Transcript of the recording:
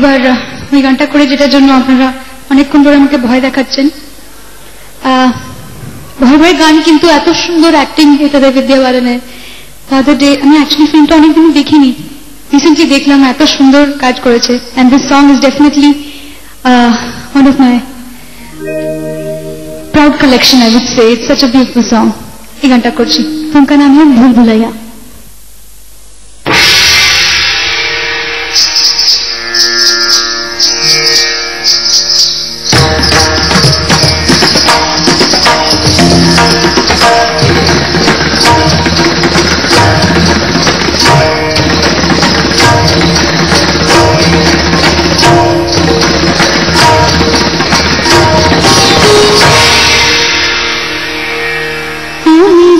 এবার ওই গানটা করে যেটার জন্য আপনারা অনেকক্ষণ ধরে আমাকে ভয় দেখাচ্ছেন। ভয় ভয় গান কিন্তু এত সুন্দর অ্যাক্টিং এটা বিদ্যা বালানের তাদের ডে আমি অ্যাকচুয়ালি ফিল্মটা অনেকদিন দেখিনি। রিসেন্টলি দেখলাম, এত সুন্দর কাজ করেছে। And this song is definitely one of my proud collection I would say it's such a beautiful song এই গানটা করছি। তোমার নাম হল ভুল ভুলাইয়া।